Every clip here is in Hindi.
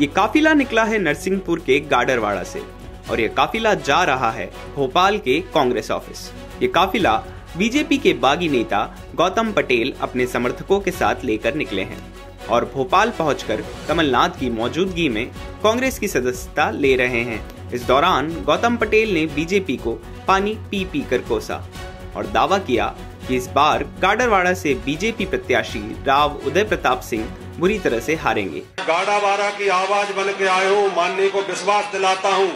ये काफिला निकला है नरसिंहपुर के गाडरवाड़ा से और ये काफिला जा रहा है भोपाल के कांग्रेस ऑफ़िस। ये काफिला बीजेपी के बागी नेता गौतम पटेल अपने समर्थकों के साथ लेकर निकले हैं और भोपाल पहुंचकर कमलनाथ की मौजूदगी में कांग्रेस की सदस्यता ले रहे हैं। इस दौरान गौतम पटेल ने बीजेपी को पानी पी पी कर कोसा और दावा किया कि इस बार गाडरवाड़ा से बीजेपी प्रत्याशी राव उदय प्रताप सिंह बुरी तरह से हारेंगे। गाड़ावाड़ा की आवाज़ बन के आए हूँ माननी को विश्वास दिलाता हूँ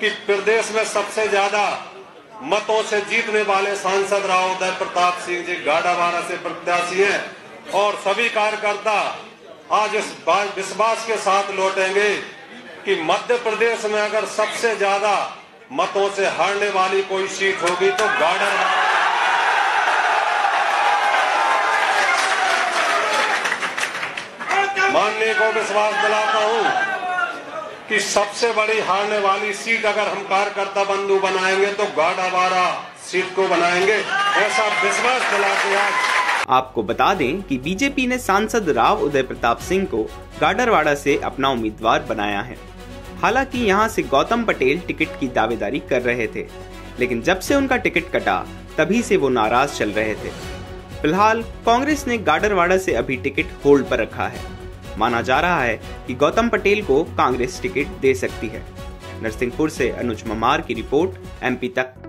कि प्रदेश में सबसे ज़्यादा मतों से जीतने वाले सांसद राव उदय प्रताप सिंह जी गाड़ावाड़ा से प्रत्याशी हैं और सभी कार्यकर्ता आज इस विश्वास के साथ लौटेंगे कि मध्य प्रदेश में अगर सबसे ज़्यादा मतों से हारने वाली कोई सीट होगी तो गाड़ावाड़ा मानने को विश्वास दिलाता हूँ कि सबसे बड़ी हारने वाली सीट अगर हम कार्यकर्ता बंधु बनाएँगे तो गाड़ावाड़ा सीट को बनाएँगे। ऐसा विश्वास दिलाते आज। आपको बता दें कि बीजेपी ने सांसद राव उदय प्रताप सिंह को गाडरवाड़ा से अपना उम्मीदवार बनाया है। हालाँकि यहाँ से गौतम पटेल टिकट की दावेदारी कर रहे थे, लेकिन जब से उनका टिकट कटा, तभी से वो नाराज़ चल रहे थे। फ़िलहाल कांग्रेस ने गाडरवाड़ा से अभी टिकट होल्ड पर रखा है। माना जा रहा है कि गौतम पटेल को कांग्रेस टिकट दे सकती है। नरसिंहपुर से अनुज ममार की रिपोर्ट, एमपी तक।